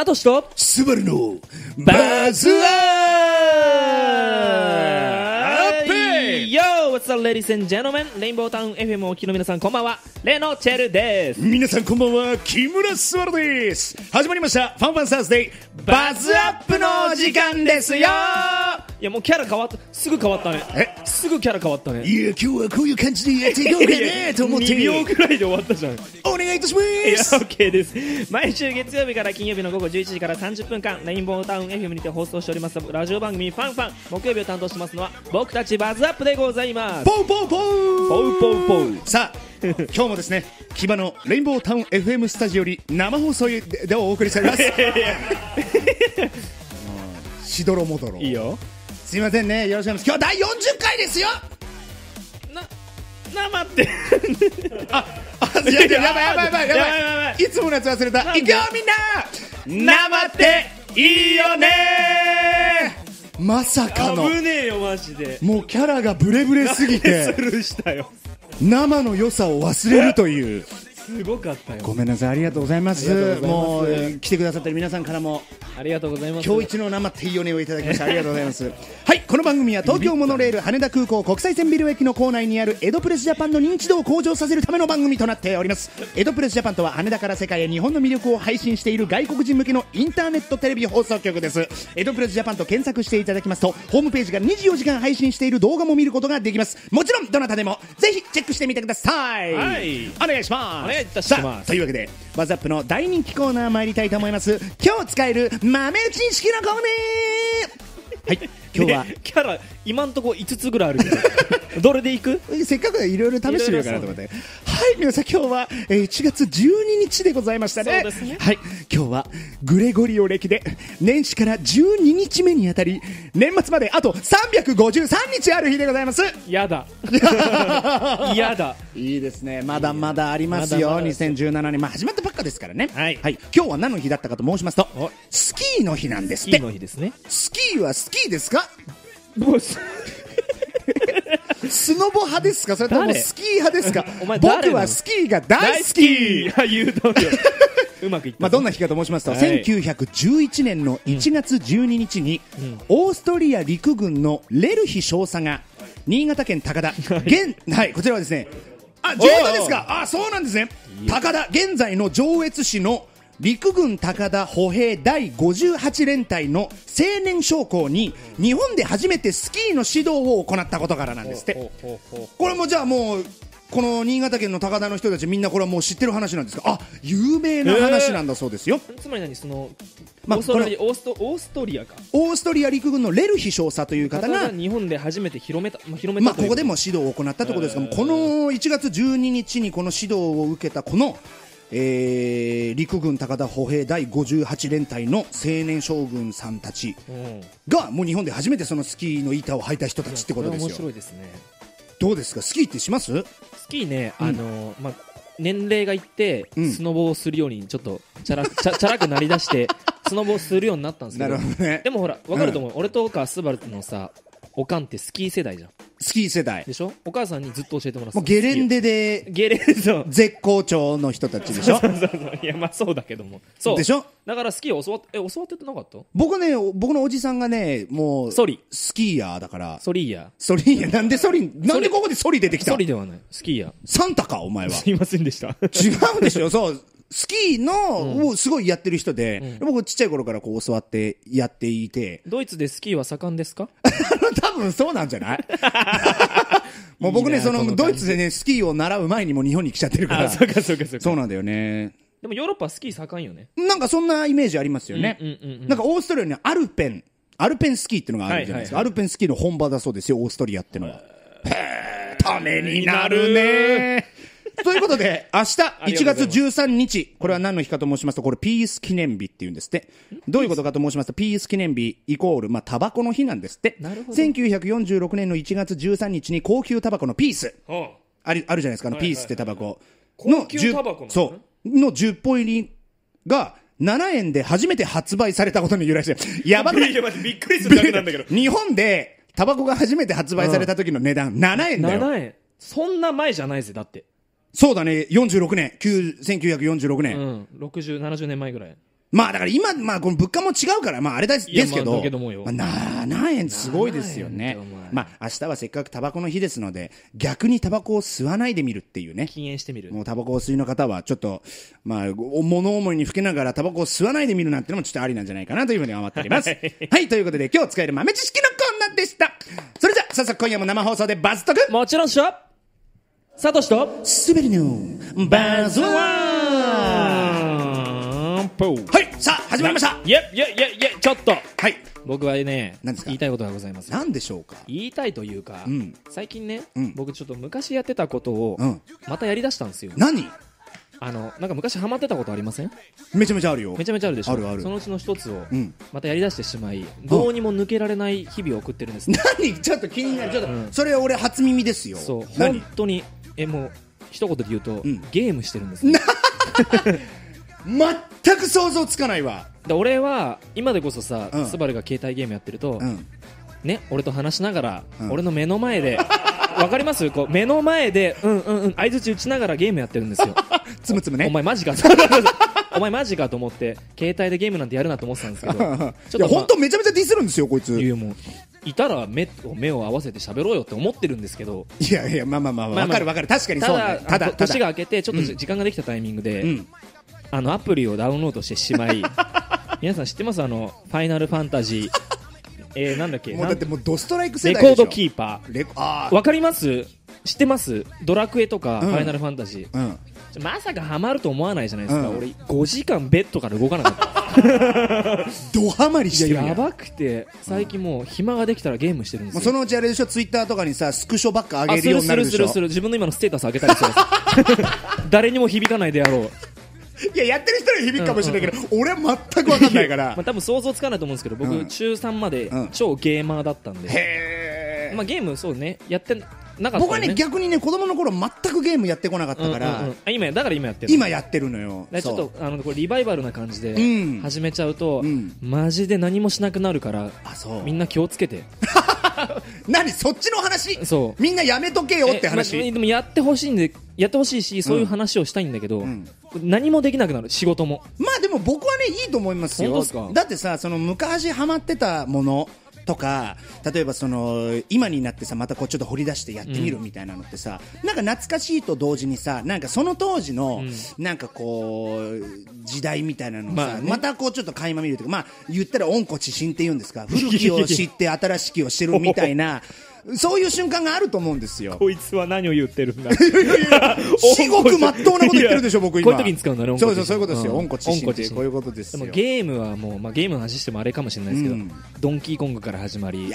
サトシとスバルのバズアップ Yo! What's up, ladies and gentlemen? レインボータウン FM をお聞きの皆さん、こんばんは。レノチェルです。皆さんこんばんは木村昴です始まりましたファンファンサーズデーバズアップの時間ですよいや、もうキャラ変わった。すぐ変わったね。え？すぐキャラ変わったね。いや今日はこういう感じでやっていこうかなと思って2秒くらいで終わったじゃん。いお願いいたしまや、す OK です。毎週月曜日から金曜日の午後11時から30分間、レインボータウン FM にて放送しておりますラジオ番組ファンファン。木曜日を担当しますのは、僕たちバズアップでございます。ポウポウポウポウポウポウさあ今日もですね木場のレインボータウン FM スタジオより生放送ででお送りしておりますうんしどろもどろいいよ。すいませんね。よろしくお願いします。今日第40回ですよ。な、生って。あ、いやいややばいやばいやばい。やばいやばいい。いつものやつ忘れた。いくよみんな。生っていいよね。まさかの。危ねえよ、マジで。もうキャラがブレブレすぎて。生の良さを忘れるというすごかったよ。ごめんなさい。ありがとうございます。もうえー来てくださってる皆さんからもありがとうございます。今日一の生っていいよねをいただきましてありがとうございます。はいこの番組は東京モノレール羽田空港国際線ビル駅の構内にあるエドプレスジャパンの認知度を向上させるための番組となっております。エドプレスジャパンとは羽田から世界へ日本の魅力を配信している外国人向けのインターネットテレビ放送局です。エドプレスジャパンと検索していただきますとホームページが24時間配信している動画も見ることができます。もちろんどなたでもぜひチェックしてみてください。はい。お願いしますいたしますさあというわけでバズアップの大人気コーナー参りたいと思います。今日使える豆知識のコーナーはい今日は、ねキャラ、今んとこ5つぐらいあるけど。どれでいく？せっかくでいろいろ試してみようかなと思って。はい、皆さん今日は、えー1月12日でございましたね。そうですねはい、今日はグレゴリオ歴で年始から12日目にあたり、年末まであと353日ある日でございます。やだ。やだ。いいですね。まだまだありますよ。まだまだです2017年、まあ始まったばっかですからね。はい今日は何の日だったかと申しますとお、スキーの日なんですスキーって。の日ですね。スキーはスキーですか？もうすスノボ派ですか？それとも誰？スキー派ですか？僕はスキーが大好き。うまくいった。まあ、どんな日かと申しますと、はい。1911年の1月12日に、オーストリア陸軍のレルヒ少佐が新潟県高田、現はい、こちらはですねあ上田ですか？あそうなんですね。高田現在の上越市の陸軍高田歩兵第58連隊の青年将校に日本で初めてスキーの指導を行ったことからなんですって。これもじゃあもうこの新潟県の高田の人たちみんなこれはもう知ってる話なんですか？あ有名な話なんだそうですよ、つまり何その、まあオーストラリアオーストオーストリアか。オーストリア陸軍のレルヒ少佐という方が日本で初めて広めた、まあ、広めまあ、たという。ここでも指導を行ったということですが、この1月12日にこの指導を受けたこの、えー陸軍高田歩兵第58連隊の青年将軍さんたちうん。がもう日本で初めてそのスキーの板を履いた人たちってことです面よ白いですね。どうですか？スキーってします？スキーね、あのまあ、年齢がいって、うん。スノボをするようにちょっとチャラ チャラくなりだしてスノボをするようになったんですけど。なるほどね。でもほらわかると思う、俺とかスバルのさおかんってスキー世代じゃん。スキー世代。でしょ？お母さんにずっと教えてもらってもうゲレンデデでゲレンデそう絶好調の人たちでしょ？そうそうそう。いやまあそうだけども。そう。でしょ？だからスキーを教わってえ教わってなかった？僕ね僕のおじさんがねもうソリ。スキーヤーだから。ソリーヤソリーヤなんでソリなんでここでソリ出てきた？ソリではない。スキーヤサンタかお前は。すいませんでした。違うでしょ？そうスキーの、をすごいやってる人で、僕ちっちゃい頃からこう教わってやっていて、ドイツでスキーは盛んですか？多分そうなんじゃない？もう僕ね、いいなそのドイツでね、スキーを習う前にもう日本に来ちゃってるから、あそうかそうかそうか。そうなんだよね。でもヨーロッパはスキー盛んよね。なんかそんなイメージありますよね。うんうんうん。うんなんかオーストラリアにアルペン、アルペンスキーっていうのがあるじゃないですか。はいはいはい。アルペンスキーの本場だそうですよ、オーストリアってのは。へー、ためになるね ということで、明日、1月13日、これは何の日かと申しますと、これ、ピース記念日っていうんですって。どういうことかと申しますと、ピース記念日イコール、まあ、タバコの日なんですって。なるほど1946年の1月13日に高級タバコのピース。はありあるじゃないですか、あのピースってタバコ。高級タバコなのね10そう。の10本入りが、7円で初めて発売されたことに由来して、やばくない？びっくりするだけなんだけど日本で、タバコが初めて発売された時の値段、7円だよ。7円そんな前じゃないぜだってそうだね、46年、9 1946う年。ん。6070年前ぐらい。まあだから今、まあこの物価も違うから、まああれですけど、まあだけどもよ。まあ7円すごいですよね。7円ってお前。まあ明日はせっかくタバコの日ですので、逆にタバコを吸わないでみるっていうね。禁煙してみる。もうタバコをお吸いの方は、ちょっと、まあ、お物思いにふけながらタバコを吸わないでみるなんてのもちょっとありなんじゃないかなというふうに思っております。はい、ということで今日使える豆知識のコーナーでした。それじゃあ、早速今夜も生放送でバズトクもちろんっしょサトシとすべりのバズワーポー。はい、さあ、始まりました。いやいやいやいやちょっと。はい、僕はね何ですか？言いたいことがございます。なんでしょうか？言いたいというか、うん。最近ね、うん。僕ちょっと昔やってたことをうん。またやりだしたんですよ、何？あのなんか昔ハマってたことありません？めちゃめちゃあるよ。めちゃめちゃあるでしょ。あるある。そのうちの一つをうん。またやりだしてしまいどうにも抜けられない日々を送ってるんです。ね何？ちょっと気になる。ちょっと、うん。それ俺初耳ですよ。そう。何？本当にえもう一言で言うと、ん。ゲームしてるんですね全く想像つかないわ。で俺は今でこそさ、うん。スバルが携帯ゲームやってると、うん。ね俺と話しながら、うん。俺の目の前で わかります？こう目の前でうんうんうん相づち打ちながらゲームやってるんですよ。つむつむね。お前マジか お前マジかと思って携帯でゲームなんてやるなと思ってたんですけどちょっいやと、まあ本当めちゃめちゃディスるんですよこいつ。いやもういたら目と目を合わせて喋ろうよって思ってるんですけど。いやいやまあまあまあまあまあわかるわかる。確かにたそうね。だただ年が明けてちょっと時間ができたタイミングで、うん。あのアプリをダウンロードしてしまい 皆さん知ってます？あのファイナルファンタジー。えー、なんだっけ？もうだってもうドストライク世レコードキーパレコあー。わかります？知ってます？ドラクエとかうん。ファイナルファンタジー、あうん。まさかハマると思わないじゃないですか、うん。俺5時間ベッドから動かなかった ドハマりしてるん。やいややばくて最近もう暇ができたらゲームしてるんですよ。そのうちあれでしょ。ツイッターとかにさスクショばっか上あげるようになるでしょ。するするする自分の今のステータス上げたりする 誰にも響かないであろう。いややってる人には響くかもしれないけど俺は全く分かんないから。まあ、多分想像つかないと思うんですけど僕、うん。中3までうん超ゲーマーだったんで、へえまあ、ゲームそうねやってなかった僕はよね逆にね子供の頃全くゲームやってこなかったうんうんからうん。あ今だから今やってる今やってるのよ。でちょっとあのこれリバイバルな感じでうん。始めちゃうと、うん。マジで何もしなくなるからあそう。みんな気をつけて。何そっちの話？そう。みんなやめとけよって話えまあでもやってほしいんでやってほしいしそういう話をしたいんだけど、ん。何もできなくなる仕事も。まあでも僕はねいいと思いますよ。だってさその昔ハマってたものとか例えばその今になってさまたこうちょっと掘り出してやってみるみたいなのってさ、なんか懐かしいと同時にさなんかその当時の、なんかこう時代みたいなのをさ、まあね。またこうちょっと垣間見るというかまあ言ったら温故知新って言うんですか？古きを知って新しきを知るみたいなそういう瞬間があると思うんですよ。こいつは何を言ってるんだ 至極まっとうなこと言ってるでしょ、僕今。こういう時に使うんだねそうそう、そういうことですよ。うん温故知新ってこういうことですよ。でもゲームはもう、まあ、ゲームの話してもあれかもしれないですけど、うんドンキーコングから始まり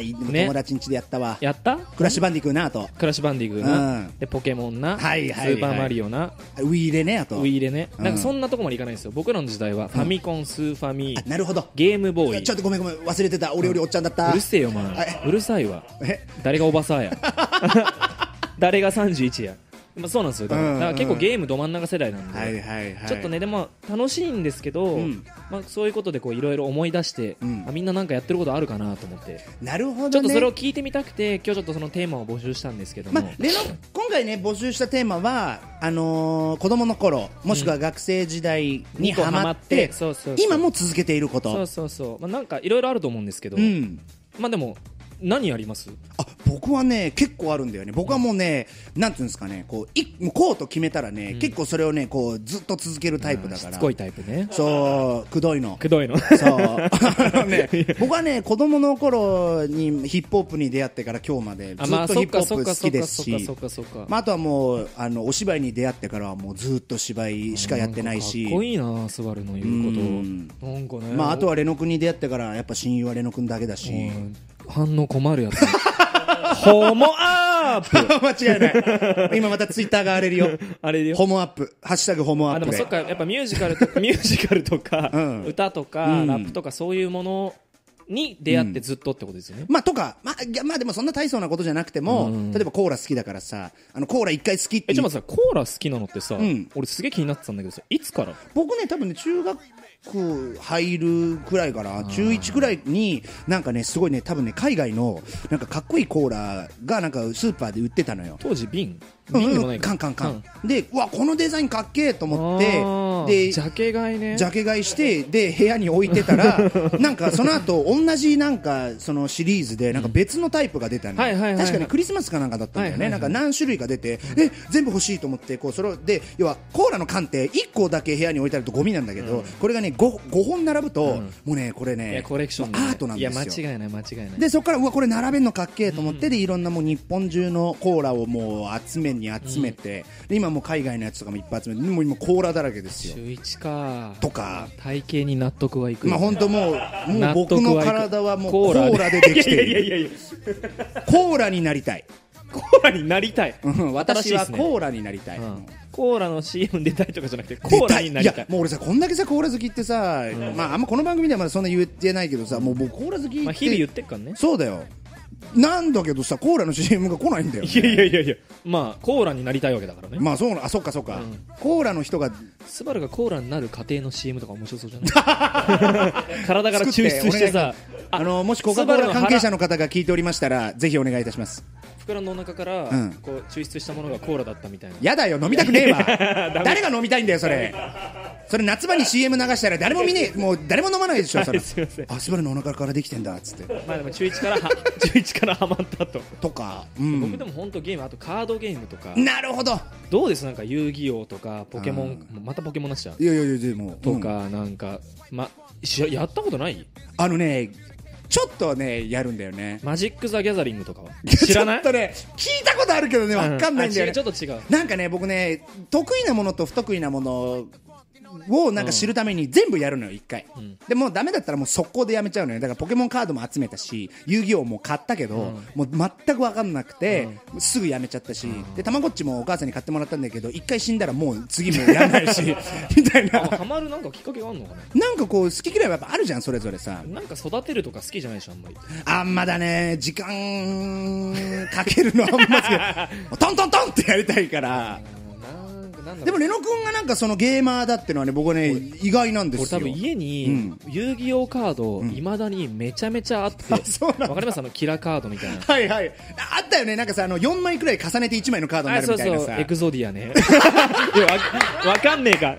いやー、でもね。友達ん家でやったわ。やった？クラッシュバンディクーな、あと。クラッシュバンディングな、うん。でポケモンな、はいはいはい。スーパーマリオな？ウィーレね、あと。ウィーレね、うん。なんかそんなとこまでいかないんですよ。僕らの時代はファミコン、スーファミあなるほど。ゲームボーイ。ちょっとごめんごめん、忘れてた。俺よりおっちゃんだった。うるせえよお前。えうるさいわ。え？誰がおばさあや？誰が31や、まあ、そうなんですよ。だから,、結構ゲームど真ん中世代なんで、はいはいはい。ちょっとねでも楽しいんですけど、うん。まあ、そういうことでこういろいろ思い出して、うん。あみんななんかやってることあるかなと思って。なるほどね。ちょっとそれを聞いてみたくて今日ちょっとそのテーマを募集したんですけども、まあ、レノ今回ね募集したテーマはあのー子供の頃もしくは学生時代にハマって,、そうそうそう。今も続けていること。そうそうそう、まあ、なんかいろいろあると思うんですけど、うん。まあでも何やります？あ僕はね結構あるんだよね。僕はもうね、なんていうんですかねこういこうと決めたらね、結構それをねこうずっと続けるタイプだから。しつこいタイプね。そうくどいの。くどいの。そう。ね僕はね子供の頃にヒップホップに出会ってから今日までずっとヒップホップ好きですし。まあ、あとはもうあのお芝居に出会ってからはもうずっと芝居しかやってないし。かっこいいなスバルの言うこと。なんかね。まあ、あとはレノ君に出会ってからやっぱ親友はレノ君だけだし。うん反応困るやつ。ホモアップ。間違いない。今またツイッターが荒れるよ。あれでよ。ホモアップ。ハッシュタグホモアップで。あでもそっか。やっぱミュージカルと ミュージカルとか、うん。歌とか、うん。ラップとかそういうものに出会ってずっとってことですよね、まあとか、まあ、まあでもそんな大層なことじゃなくても、うん。例えばコーラ好きだからさあのコーラ一回好きってえちょっとさコーラ好きなのってさ、ん。俺すげえ気になってたんだけどさいつから？僕ね多分ね中学入るくらいから中1くらいになんかねすごいね多分ね海外のなんかかっこいいコーラがなんかスーパーで売ってたのよ。当時瓶？うん瓶でもないカンカンカン、でうわこのデザインかっけえと思ってでジャケ買いね。ジャケ買いしてで部屋に置いてたら なんかその後同じなんかそのシリーズでなんか別のタイプが出たの、はいはい確かにクリスマスかなんかだったんだよね、はいはいはい。なんか何種類か出て、え全部欲しいと思ってこうそれをで要はコーラの缶って1個だけ部屋に置いてあるとゴミなんだけど、これがね 5, 5本並ぶと、もうねこれいねやコレクションでアねートなんですよ。いや間違いない間違いない。でそこからうわこれ並べるのかっけえと思って、でいろんなもう日本中のコーラをもう集めに集めて、で今もう海外のやつとかもいっぱい集めてもう今コーラだらけですよ。週一か。とか。体型に納得はいく。よまあ本当もうもう納僕の体はもうコーララでできてる。コーラになりたい、コーラになりたい。うん私はコーラになりたい、うん。コーラの CM に出たいとかじゃなくてコーラになりたい。やもう俺さこんだけさコーラ好きってさ、まああんまこの番組ではまだそんな言ってないけどさもう僕コーラ好きって、まあ日々言ってっからね。そうだよなんだけどさコーラの CM が来ないんだよ、ね、いやいやいやいや。まあコーラになりたいわけだからね。まあそうなあそっかそっか、うん。コーラの人がスバルがコーラになる過程の CM とか面白そうじゃない？体から抽出してさあのもしコカ・コーラ関係者の方が聞いておりましたらぜひお願いいたします袋の中からうん。こう抽出したものがコーラだったみたいな。やだよ飲みたくねえわ。誰が飲みたいんだよそれ。それ夏場に CM 流したら誰も見ねえ。もう誰も飲まないでしょそれ。はいすいません。あスバルのお腹からできてんだっつって。まあでも中1からは中1からハマったと。とか、うん。僕でも本当ゲームあとカードゲームとか。なるほど。どうです？なんか遊戯王とかポケモンうん。またポケモンなっちゃういやいやいやでもうん。とかなんかましやったことない？あのねちょっとねやるんだよね。マジック・ザ・ギャザリングとかは？知らないちょっとね聞いたことあるけどねわかんないんだよね。うあ違うちょっと違う。なんかね僕ね得意なものと不得意なものをなんか知るために全部やるのよ一回、ん。でもうダメだったらもう速攻でやめちゃうのよ。だからポケモンカードも集めたし遊戯王も買ったけど、もう全く分かんなくて、すぐやめちゃったし、でたまごっちもお母さんに買ってもらったんだけど一回死んだらもう次もやらないし みたいな。あハマるなんかきっかけがあるのかな？んかこう好き嫌いはやっぱあるじゃんそれぞれさ。ななんか育てるとか好きじゃないでしょあんまり。あんまだね時間かけるのあんま トントントンってやりたいからでもレノ君がなんかそのゲーマーだってのはね僕はね意外なんですよ。俺多分家うにん遊戯王カードいまだにめちゃめちゃあってそうなんだ。わかります？あのキラーカードみたいな。はいはい。あったよね。なんかさあの4枚くらい重ねて1枚のカードになるみたいなさ。エクゾディアね。わわかんねえか。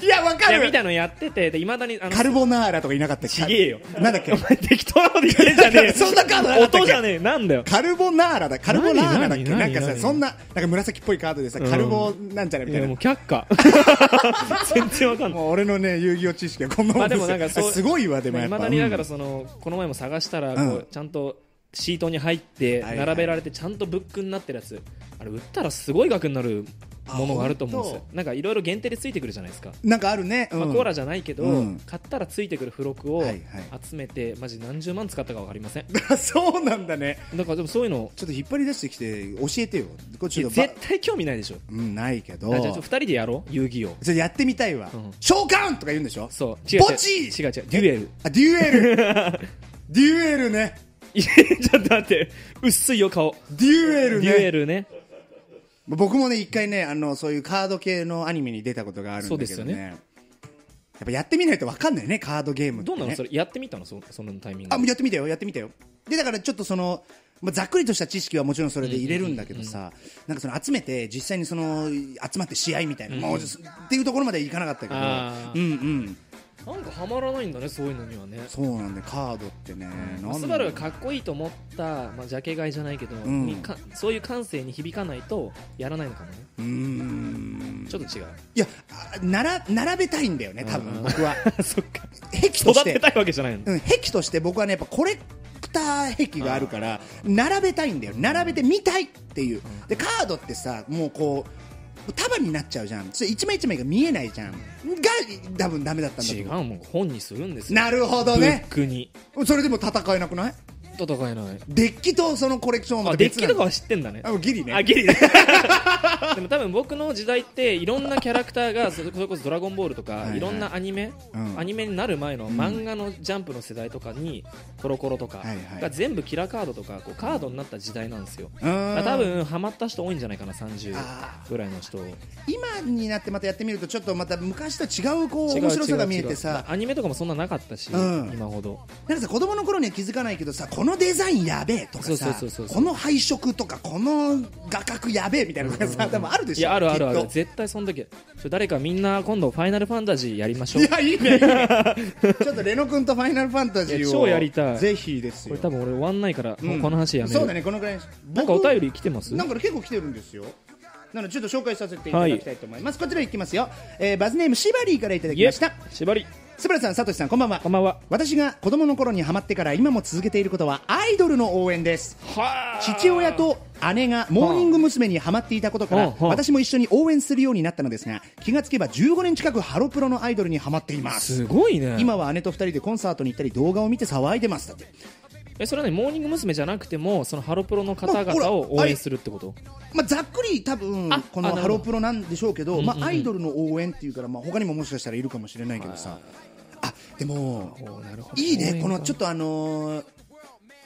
いやわかる。みたいのやっててでいまだにカルボナーラとかいなかったっけ？ちげえよ。なんだっけ？お前適当なこと言ってんじゃねえよ。そんなカードなかった音じゃねえ。なんだよ。カルボナーラだ。カルボナーラだっけ？なんかさ何そんななんか紫っぽいカードでさうん。カルボなんちゃらみたいなもう却下。全然わかんない。俺のね遊戯王知識はこんなもまあんです。よでもなんかすごいわでもやっぱ。いまだにだからうんそのこの前も探したらこうちゃんとシートに入って並べられてちゃんとブックになってるやつ。あれ売ったらすごい額になるものがあると思うんですよ。あなんかいろいろ限定でついてくるじゃないですか。なんかあるね。うん。まあコーラじゃないけどうん。買ったらついてくる付録をはいはい。集めてマジ何十万使ったか分かりません。そうなんだね。だからでもそういうの。ちょっと引っ張り出してきて教えてよ。これいやちょっとば絶対興味ないでしょ。うんないけど。あじゃあちょっと二人でやろう。遊戯王。それやってみたいわ。うん。召喚とか言うんでしょ？そう。違う違う。ポチ違う違う。デュエル。あデュエル。デュエルね。ちょっと待って。薄いよ顔。デュエルデュエねルね僕もね一回ねあのそういうカード系のアニメに出たことがあるんだけどね。そうですよやっぱやってみないと分かんないねカードゲームね、どうなのそれやってみたの？そそのタイミングあもうやってみたよやってみたよ。でだからちょっとそのまあ、ざっくりとした知識はもちろんそれで入れるんだけどさ、なんかその集めて実際にその集まって試合みたいな、もうっていうところまではいかなかったけど。うんうんなんかハマらないんだねそういうのにはね。そうなんでカードってね。なんスバルがかっこいいと思った、まあ、ジャケ買いじゃないけど、ん。にかそういう感性に響かないとやらないのかもね。うーん。ちょっと違う。いやあなら並べたいんだよね多分僕は。そっか。癖として。育てたいわけじゃないの、うん、癖として僕はねやっぱコレクター癖があるから並べたいんだよ。並べてみたいっていう。でカードってさもうこう束になっちゃうじゃん。それ一枚一枚が見えないじゃん。が多分ダメだったんだと違うもん。本にするんですよ。なるほどね。それでも戦えなくない？戦えないデッキとそのコレクションはデッキとかは知ってんだね。あギリね。あギリね。でも多分僕の時代っていろんなキャラクターがそれそれこそ「ドラゴンボール」とかはいはい。いろんなアニメ、うん。アニメになる前の漫画のジャンプの世代とかにコロコロとかはいはい。が全部キラーカードとかこうカードになった時代なんですよ。うーん。だから多分ハマった人多いんじゃないかな30あぐらいの人。今になってまたやってみるとちょっとまた昔と違うこう違う面白さが見え違う違う。てさアニメとかもそんななかったし、うん。今ほど。なんかさ子供の頃には気づかないけどさこののデザインやべえとかさこの配色とかこの画角やべえみたいなのがさ多分あるでしょいやあるあるある。絶対そん時それ誰かみんな今度ファイナルファンタジーやりましょう。いやいいね ちょっとレノ君とファイナルファンタジーを超やりたい。ぜひですよ。これ多分俺終わんないから、うん。もうこの話やめるそうだねこのぐらいになんかお便り来てます？なんか結構来てるんですよ。なのでちょっと紹介させていただきたいと思います、こちらいきますよ、えーバズネームシバリーからいただきました。縛りスブラさん、サトシさん、こんばんは。こんばんは。私が子供の頃にハマってから今も続けていることはアイドルの応援です。は父親と姉がモーニング娘。にハマっていたことから私も一緒に応援するようになったのですが気がつけば15年近くハロプロのアイドルにハマっています。すごいね。今は姉と2人でコンサートに行ったり動画を見て騒いでます。だってえそれはねモーニング娘。じゃなくてもそのハロプロの方々を応援するってこと？まあ、ざっくり多分あこのハロプロなんでしょうけど、まあ、アイドルの応援っていうから、まあ、他にももしかしたらいるかもしれないけどさ。あでもいいねこのちょっとあのー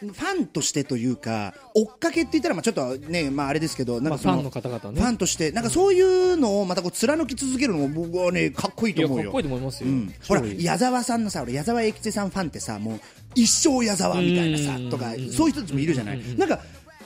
ファンとしてというか追っかけって言ったらまあちょっとねまああれですけどなんかそまあファンの方々ね。ファンとしてなんかそういうのをまたこう貫き続けるのも僕はねかっこいいと思うよ。かっこいいと思いますよ、うん、ほら矢沢さんのさ俺矢沢永吉さんファンってさもう一生矢沢みたいなさうん。とかそういう人たちもいるじゃない。なんか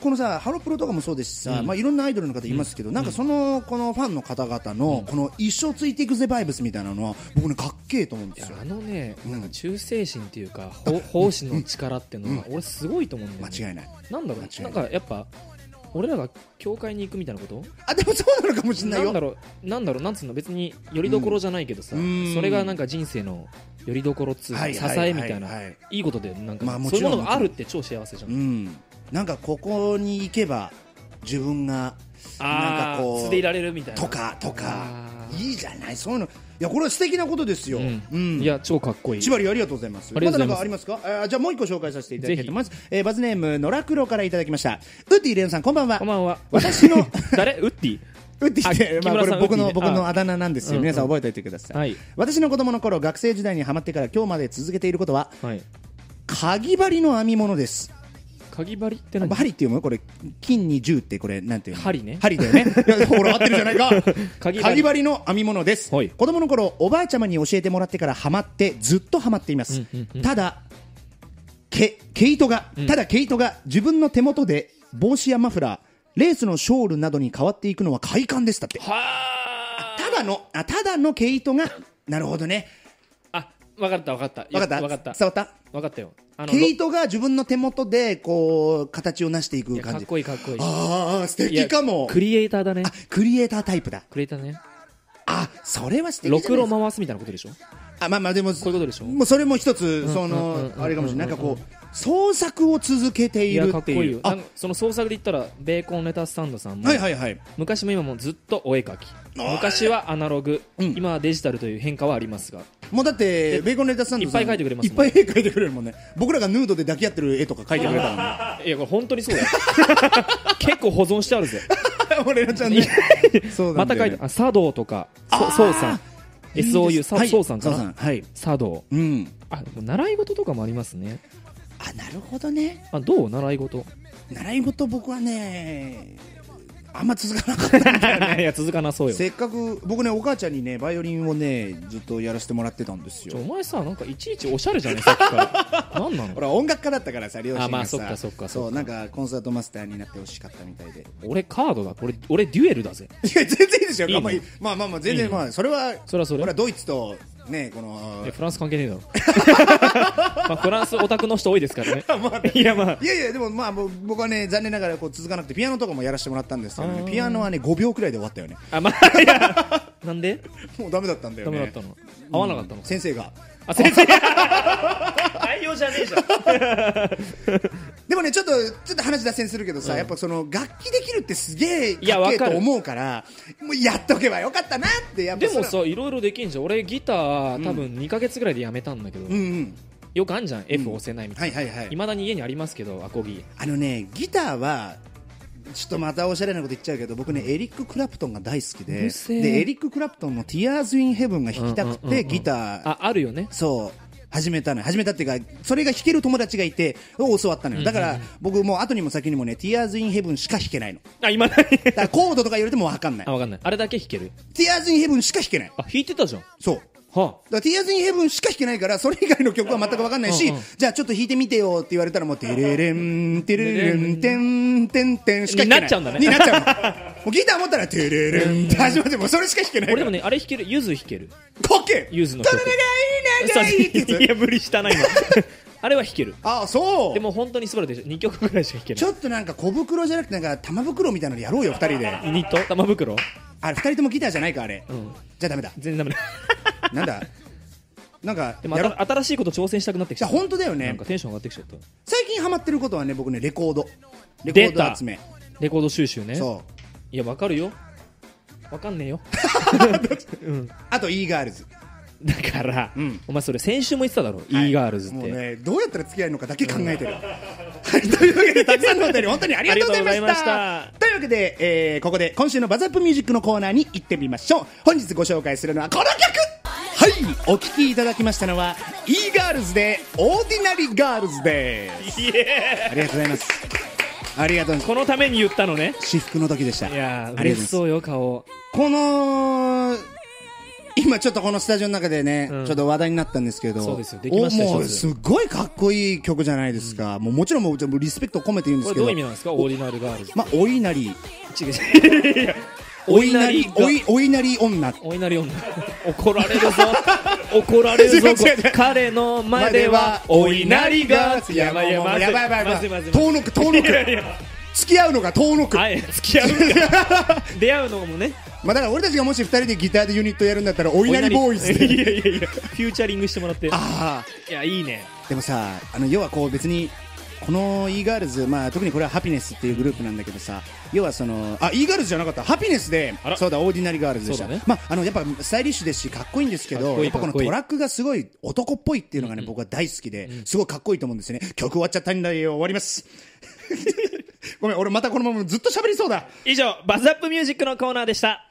このさハロプロとかもそうですしさ、まあいろんなアイドルの方いますけど、なんかそのこのファンの方々のこの一生ついていくぜバイブスみたいなのは僕ねかっけえと思うんですよ。あのね、なんか忠誠心っていうかほ 奉仕の力っていうのは俺すごいと思うんだよ、ね。間違いない。なんだろう。なんかやっぱ俺らが教会に行くみたいなこと？あでもそうなのかもしれないよ。なんだろう。なんだろう。なんつうの？別によりどころじゃないけどさ、うん。それがなんか人生のよりどころっつうか、はい支えみたいな、はいいいことでなんか、まあもそういうものがあるって超幸せじゃん、うん。なんかここに行けば自分がなんあかこうあ素でいられるみたいな。とかとか。いいじゃない？そういうの。いやこれは素敵なことですよ、うん。うん。いや超かっこいい。千葉りありがとうございます。まだなんかありますか？あーじゃあもう一個紹介させていただきます。えーバズネーム、野良黒からいただきました。ウッディレンさん、こんばんは。こんばんは。私の、誰？ウッディ？ウッディって、まあ、これ僕の、僕のあだ名なんですよ。うん皆さん覚えておいてください。はい私の子供の頃、学生時代にハマってから今日まで続けていることは、はいかぎ針の編み物です。かぎ針って何？針っていうのこれ、金に銃って、これ、なんていうの針ね針だよね。ほら、合ってるじゃないか。かぎ針の編み物です。はい子供の頃、おばあちゃまに教えてもらってからハマって、ずっとハマっています。うんうんうんただ、け毛糸が、ただ毛糸が自分の手元で帽子やマフラー、レースのショールなどに変わっていくのは快感でしたって。はただの、あ、ただの毛糸が、なるほどね。あ分かった分かった。わかった？分かった。伝わった？分かったよ。毛糸が自分の手元で、こう、形を成していくいやかっ感じ。こいいかっこいい。ああ、素敵かも。クリエイターだね。あ、クリエイタータイプだ。クリエイターね。あ、それは素敵ろくろ回すみたいなことでしょ？あ、まあまあでも、こういうことでしょ？もうそれも一つ、そのあれかもしれない。なんかこう、創作を続けているっていかっこいいうその創作で言ったらベーコンレタスサンドさんも、はいはいはい。昔も今もずっとお絵描き。昔はアナログ、うん。今はデジタルという変化はありますが。もうだって、ベーコンレタスサンドさんいっぱい描いてくれますいっぱい絵描いてくれるもんね。僕らがヌードで抱き合ってる絵とか描いてくれたもんね。いやこれ本当にそうだよ。結構保存してあるぜ。俺のちゃんね。そうまた書いてあ茶道とかそそうさん。SOU さはいそうさんかな。はい。茶道うん。あ習い事とかもありますねあ、なるほどね。あどう？習い事？習い事僕はね、あんま続かなかったんだよね。いや続かなそうよ。せっかく、僕ね、お母ちゃんにね、バイオリンをね、ずっとやらせてもらってたんですよ。お前さなんかいちいちおしゃれじゃねさっきから なんなの？俺音楽家だったからさ両親がさ。あまあそっかそっかそっか。そうなんかコンサートマスターになってほしかったみたいで。俺カードだ。俺俺デュエルだぜ。いや全然いいですよ。いいのまあいいまあまあまあ全然まあそれはそれはそれ？俺はドイツとねこの。えフランス関係ねえだろ。まあフランスオタクの人多いですからね。いやまあ。いやいやでもまあ僕僕はね残念ながらこう続かなくてピアノとかもやらせてもらったんですけどね。ピアノはね5秒くらいで終わったよね。あまあいや なんで？もうダメだったんだよね。ダメだったの？合わなかったの先生が。あ先生内容じゃねえじゃん。でもねちょっとちょっと話脱線するけどさ、やっぱその楽器できるってすげえいやかっけえわかる。と思うからもうやっとけばよかったなってやっぱでもさいろいろできんじゃん。俺ギター多分2ヶ月ぐらいでやめたんだけど、うんうん。よくあんじゃん。F 押せないみたな、はいいはいはい。いまだに家にありますけどアコギ。あのねギターはちょっとまたおしゃれなこと言っちゃうけど僕ねエリック・クラプトンが大好きうででエリック・クラプトンの「Tears in Heaven」が弾きたくてギター。ああるよね。そう始めたのよ。始めたっていうかそれが弾ける友達がいてを教わったのよ。だから僕もう後にも先にもね「Tears in Heaven」しか弾けないの。あ今何だからコードとか言われても分かんない。あわかんない。あれだけ弾ける「Tears in Heaven」しか弾けない。あ弾いてたじゃん。そうはだから Tears in Heaven しか弾けないからそれ以外の曲は全く分かんないしじゃあちょっと弾いてみてよって言われたらもうテレレンテレレンテンテンテンしか弾けない。になっちゃうんだね。になっちゃうのもうギター持ったらテレレンって始まってもうそれしか弾けない俺でもねあれ弾ける？ゆず弾けるかっけえゆずの曲トレレレレレレってやついや無理したな今あれは弾けるあそうでも本当に素晴らしい2曲ぐらいしか弾けないちょっとなんか小袋じゃなくてなんか玉袋みたいなのやろうよ二人でニット玉袋あれ二人ともギターじゃないかあれ、うんじゃあダメだ全然ダメだなんだなんか新しいこと挑戦したくなってきちゃった。本当だよね。なんかテンション上がってきちゃった。最近ハマってることはね僕ねレコードレコード集め。レコード収集ね。そう。いやわかるよ。わかんねえよ。うん。あと e ガールズだから、うん。お前それ先週も言ってただろ、はい。e ガールズって、もうねどうやったら付き合えるのかだけ考えてる、はいというわけでたくさんのお便り本当にありがとうございました。ありがとうございました。というわけで、えーここで今週の Buzz Up Music のコーナーに行ってみましょう。本日ご紹介するのはこの曲はいお聴きいただきましたのは e ガールズで Ordinary Girls ですイ。エありがとうございます。ありがとうございます。ーこのために言ったのね。至福の時でした。いやーありがとうございます。嬉しそうよ顔。この今ちょっとこのスタジオの中でね、うん。ちょっと話題になったんですけどそうですよ。できましたもう一つすっごいかっこいい曲じゃないですか、もうもちろんもうリスペクト込めて言うんですけど。これどういう意味なんですか？ Ordinary Girls まあお稲荷違う違うお稲荷おおいお稲荷女。お稲荷女。怒られるぞ。怒られるぞ。彼の前ではお稲荷がやばいやばいやばい。やばいまずい遠のく遠のく。付き合うのが遠のく、はい。付き合う 出会うのもね。まあだから俺たちがもし二人でギターでユニットやるんだったらお稲荷ボーイズいでやいやいや。フューチャリングしてもらって。ああいやいいね。でもさあの要はこう別にこの e ガールズ、まあ、特にこれは Happiness っていうグループなんだけどさ要はそのあ e ガールズじゃなかった。 Happiness でそうだ Ordinary Girls でした、ね。まあ、あのやっぱスタイリッシュですしかっこいいんですけどやっぱこのトラックがすごい男っぽいっていうのがね、僕は大好きで、すごいかっこいいと思うんですよね。曲終わっちゃったんだよ終わります。ごめん俺またこのままずっと喋りそうだ。以上 Buzz Up Music のコーナーでした。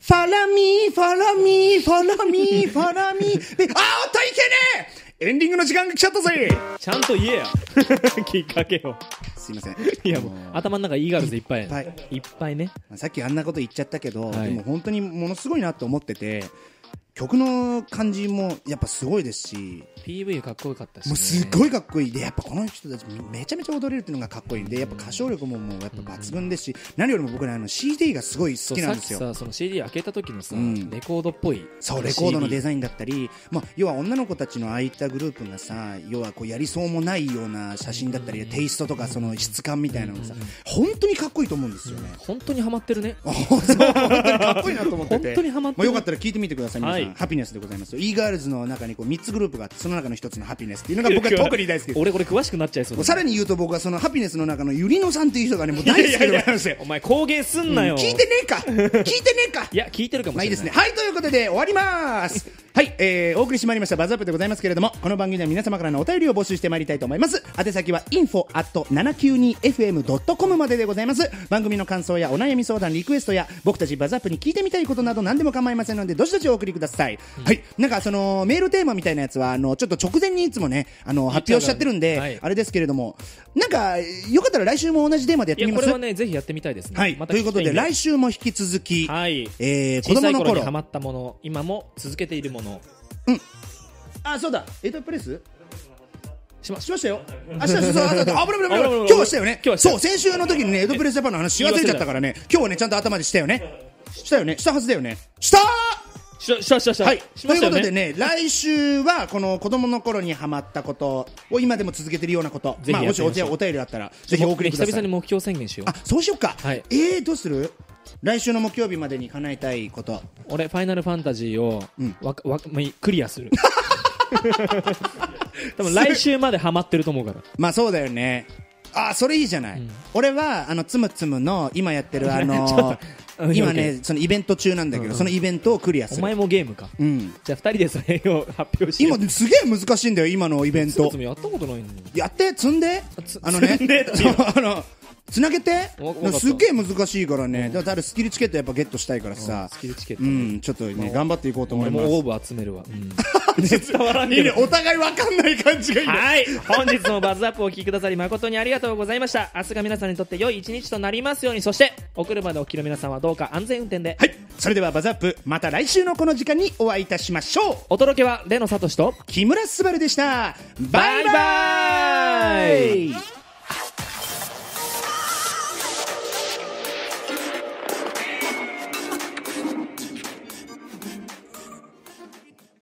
Follow me follow me follow me follow me であーおっといけねえエンディングの時間が来ちゃったぜ。ちゃんと言えや きっかけを。すいません。いやもう頭の中イーガールズいっぱいやいっぱい。いっぱいね。まあさっきあんなこと言っちゃったけど、はい。でも本当にものすごいなと思ってて曲の感じもやっぱすごいですし。PV かっこよかったし、ね、もうすっごいかっこいい。でやっぱこの人たちめちゃめちゃ踊れるっていうのがかっこいいんでやっぱ歌唱力ももうやっぱ抜群ですし、何よりも僕ねあの CD がすごい好きなんですよ。さその CD 開けた時のさ、うん。レコードっぽいそうレコードのデザザインだったり、まあ、要は女の子たちのああいったグループがさ要はこうやりそうもないような写真だったり、テイストとかその質感みたいなのがさ、本当にかっこいいと思うんですよね。本当にハマってるね。本当にかっこいいなと思ってて。本当にハマってまあ、るよかったら聞いてみてくださいはいハピネスでございますよ。E ガールズの中にこう3つグループがあってその中の1つのハピネスっていうのが僕は特に大好きです。俺これ詳しくなっちゃいそうさらに言うと僕はそのハピネスの中のゆりのさんっていう人がねもう大好きでございますよ。お前公言すんなよ、聞いてねえか。聞いてねえか。いや聞いてるかもしれない。ですね。はい、ということで終わります。はい、えー、お送りしてまいりました。バズアップでございますけれども、この番組では皆様からのお便りを募集してまいりたいと思います。宛先は info.792fm.com まででございます。番組の感想やお悩み相談、リクエストや僕たちバズアップに聞いてみたいことなど何でも構いませんので、どしどしお送りください。はい、なんかそのメールテーマみたいなやつは、あの、ちょっと直前にいつもね、あの、発表しちゃってるんで、はい。あれですけれども、なんか、よかったら来週も同じテーマでやってみますいやこれはねぜひやってみたいですね。はい、またということで、来週週も引き続き、はい。えー、子供の頃。ハマったもの今も続けているもの。あ、そうだ、エイトプレス？しましましたよ。あ、したした。あ、危ない危ない危ない。今日はしたよね。今日はした。そう、先週の時にね、エイトプレスジャパンの話し忘れちゃったからね、今日はね、ちゃんと頭でしたよね。したよね。したはずだよね。したししたしたしたはい。というしましたよねことでね、来週はこの子供の頃にハマったことを今でも続けてるようなこと、ぜひまあ、もしお手やってみましょうお便りあったら、ぜひお送りください。久々に目標宣言しようあ、そうしよっか。はいえー、どうする？来週の木曜日までに叶えたいこと。俺ファイナルファンタジーを、うんわわまあクリアする 多分来週までハマってると思うからまあそうだよね。あ、それいいじゃない。俺は、あの、つむつむの、今やってる、あ ちょのっとうん今ね、そのイベント中なんだけど、そのイベントをクリアする。お前もゲームかうん。じゃあ2人でそれを発表しよう今、すげえ難しいんだよ、今のイベントやったことないやって、積んでつ。あのね あの、つなげて？すっげえ難しいからね。だからスキルチケットやっぱゲットしたいからさ。ス。キルチケットうん、ちょっとね、頑張っていこうと思俺います。もオーブ集めるわ、いいねお互い分かんない感じがいいねはい。本日のバズアップをお聞きくださり誠にありがとうございました。明日が皆さんにとって良い一日となりますように。そしてお車でお聞きの皆さんはどうか安全運転で、はい。それではバズアップまた来週のこの時間にお会いいたしましょう。お届けはレノサトシと木村昴でした。バイバイ